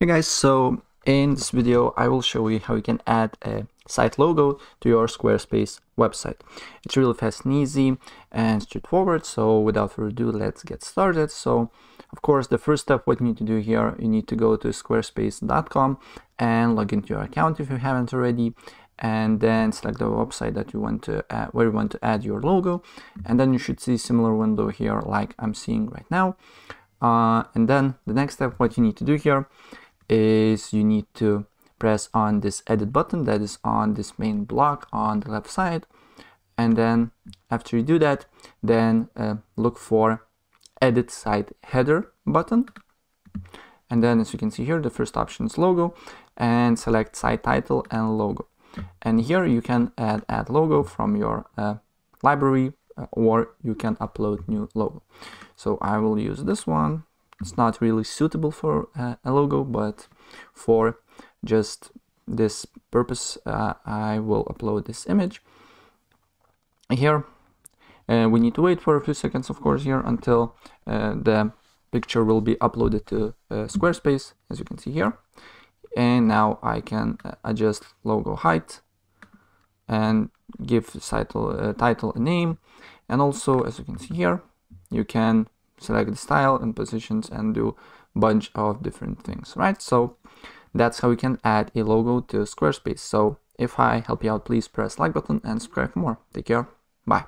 Hey guys, so in this video I will show you how you can add a site logo to your Squarespace website. It's really fast and easy and straightforward, so without further ado let's get started. So of course the first step what you need to do here, you need to go to squarespace.com and log into your account if you haven't already and then select the website that you want to add, where you want to add your logo and then you should see similar window here like I'm seeing right now. Uh, and then the next step what you need to do here is you need to press on this edit button that is on this main block on the left side. And then after you do that then uh, look for edit site header button. And then as you can see here the first option is logo and select site title and logo. And here you can add add logo from your uh, library uh, or you can upload new logo. So I will use this one it's not really suitable for uh, a logo, but for just this purpose, uh, I will upload this image. Here, uh, we need to wait for a few seconds, of course, here until uh, the picture will be uploaded to uh, Squarespace, as you can see here. And now I can uh, adjust logo height and give title, title a name. And also, as you can see here, you can select the style and positions and do bunch of different things, right? So that's how we can add a logo to Squarespace. So if I help you out, please press like button and subscribe for more. Take care. Bye.